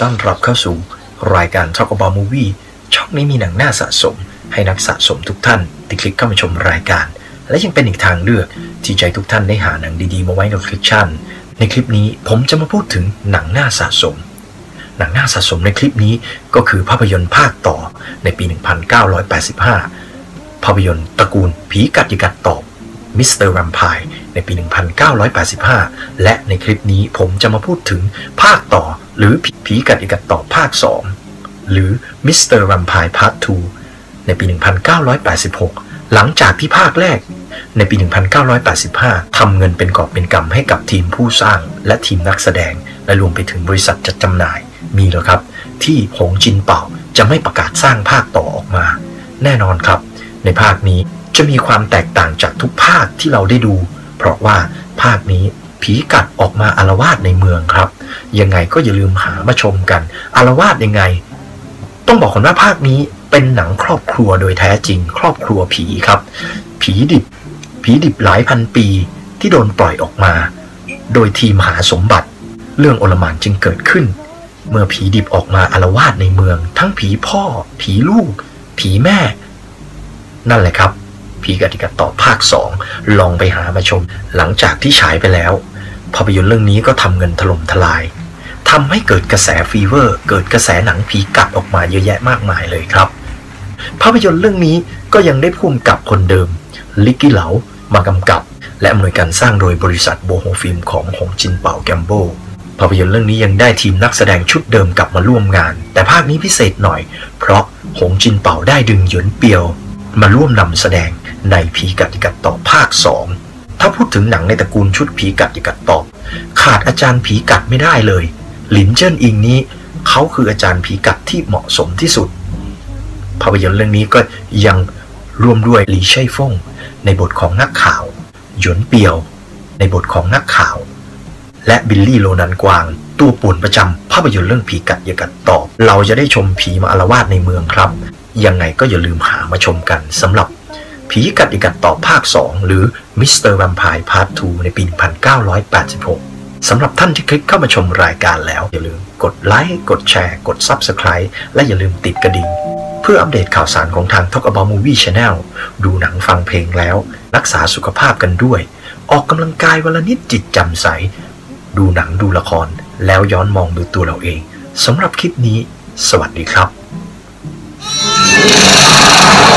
ต้อนรับเข้าสู่ รายการ Talk About Movie ช่องนี้มีหนังน่าสะสม ให้นักสะสมทุกท่านติดคลิกเข้ามาชมรายการ และยังเป็นอีกทางเลือกที่ให้ทุกท่านได้หาหนังดีๆ มาไว้ในคลิปชั่น ในคลิปนี้ผมจะมาพูดถึงหนังน่าสะสม หนังน่าสะสมในคลิปนี้ก็คือภาพยนตร์ภาคต่อในปี 1985 ภาพยนตร์ตระกูลผีกัดอย่ากัดตอบ Mr. Vampire ในปี 1985 และในคลิปนี้ผมจะมาพูดถึงภาคต่อหรือผีกัดอย่ากัดตอบภาค 2 หรือ Mr. Vampire Part 2ในปี 1986 หลังจากที่ภาคแรกในปี 1985 ทำเงินเป็นกอบเป็นกำให้กับทีมผู้สร้างและทีมนักแสดง และรวมไปถึงบริษัทจัดจำหน่าย มีเหรอครับ ที่หงจินเป่าจะไม่ประกาศสร้างภาคต่อออกมา แน่นอนครับ ในภาคนี้จะมีความแตกต่างจากทุกภาคที่เราได้ดู เพราะว่าภาคนี้ผีกัดออกมาอารวาสในเมืองครับ ยังไงก็อย่าลืมหามาชมกัน อารวาสยังไง ต้องบอกคนว่าภาคนี้เป็นหนังครอบครัวโดยแท้จริง ครอบครัวผีครับ ผีดิบ ผีดิบหลายพันปีที่โดนปล่อยออกมา โดยทีมหาสมบัติ เรื่องโอลมานจึงเกิดขึ้น เมื่อผีดิบออกมาอารวาสในเมือง ทั้งผีพ่อ ผีลูก ผีแม่ นั่นแหละครับ ผีกัดอย่ากัดตอบภาค 2 ลองไปหามาชม หลังจากที่ฉายไปแล้ว ภาพยนตร์เรื่องนี้ก็ทำเงินถล่มทลายทำให้เกิดกระแสฟีเวอร์ เกิดกระแสหนังผีกัดออกมาเยอะแยะมากมายเลยครับ ภาพยนตร์เรื่องนี้ก็ยังได้ผู้กำกับคนเดิม ริกกี้เหลามากำกับ และอำนวยการสร้างโดยบริษัท Bo Ho Film ของหงจินเป่าแซมโมภาพยนตร์เรื่องนี้ยังได้ทีมนักแสดงชุดเดิมกลับมาร่วมงาน แต่ภาคนี้พิเศษหน่อย เพราะหงจินเป่าได้ดึงหยวนเปียว มาร่วมนำแสดงในผีกัดยิกัดต่อภาค 2 ถ้าพูดถึงหนังในตระกูลชุดผีกัดยิกัดต่อขาดอาจารย์ผีกัดไม่ได้เลย หลินเจิ้นอิงนี้ เขาคืออาจารย์ผีกัดที่เหมาะสมที่สุด ภาพยนตร์เรื่องนี้ก็ยังร่วมด้วยหลีไช่ฟงในบทของนักข่าว หยวนเปียว ในบทของนักข่าว และบิลลี่โลนันกวาง ตัวป่วนประจำภาพยนตร์เรื่องผีกัดอย่ากัดตอบเราจะได้ชมผีมาอาละวาดในเมืองครับ ยังไงก็อย่าลืมหามาชมกันสำหรับผีกัดอย่ากัดตอบภาค 2 หรือ Mr. Vampire Part 2ในปี 1986 สำหรับท่านที่คลิกเข้ามาชมรายการแล้ว อย่าลืมกดไลค์กดแชร์ กด Subscribe และอย่าลืมติดกระดิ่ง เพื่ออัปเดตข่าวสารของทาง Talk About Movie Channel ดูหนังฟังเพลงแล้ว รักษาสุขภาพกันด้วย ออกกำลังกายวันละนิดจิตจำใส ดูหนังดูละคร แล้วย้อนมองดูตัวเราเองสำหรับคลิปนี้ สวัสดีครับ Amém.